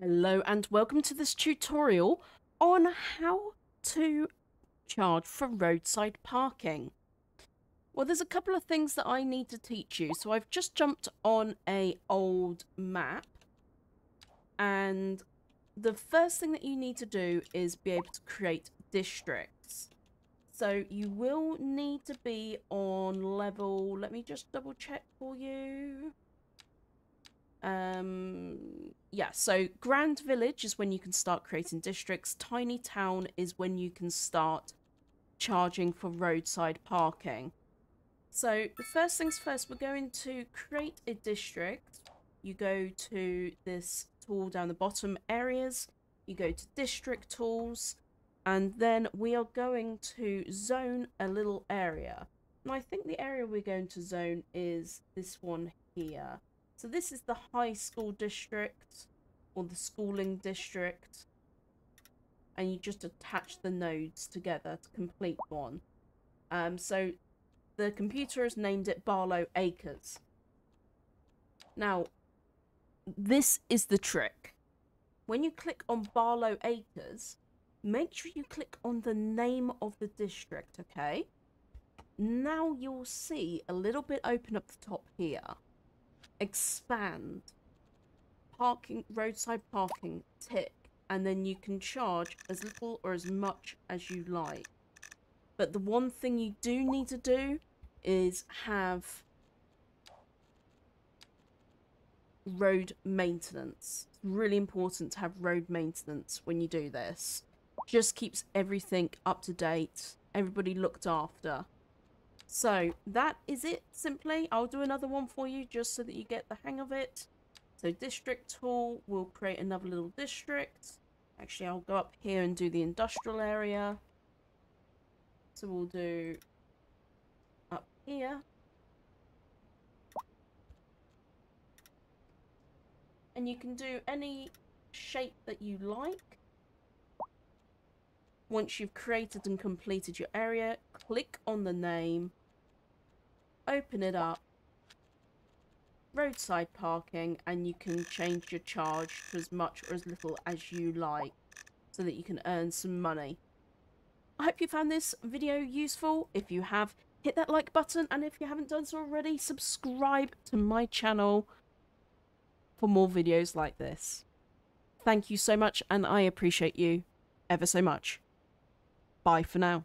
Hello and welcome to this tutorial on how to charge for roadside parking. Well, there's a couple of things that I need to teach you. So I've just jumped on a old map and the first thing that you need to do is be able to create districts. So you will need to be on level, let me just double check for you. Um, yeah, so Grand Village is when you can start creating districts. Tiny Town is when you can start charging for roadside parking. So the first things first, we're going to create a district. You go to this tool down the bottom, areas. You go to district tools. And then we are going to zone a little area. And I think the area we're going to zone is this one here. So this is the high school district or the schooling district. And you just attach the nodes together to complete one. Um, so the computer has named it Barlow Acres. Now, this is the trick. When you click on Barlow Acres, make sure you click on the name of the district, okay? Now you'll see a little bit open up the top here expand parking roadside parking tick and then you can charge as little or as much as you like. But the one thing you do need to do is have road maintenance. Really important to have road maintenance when you do this. Just keeps everything up to date everybody looked after so that is it simply. I'll do another one for you just so that you get the hang of it. So district tool we'll create another little district. Actually, I'll go up here and do the industrial area. So we'll do up here. And you can do any shape that you like. Once you've created and completed your area, click on the name, open it up, roadside parking, and you can change your charge to as much or as little as you like so that you can earn some money. I hope you found this video useful. If you have, hit that like button, and if you haven't done so already, subscribe to my channel for more videos like this. Thank you so much, and I appreciate you ever so much. Bye for now.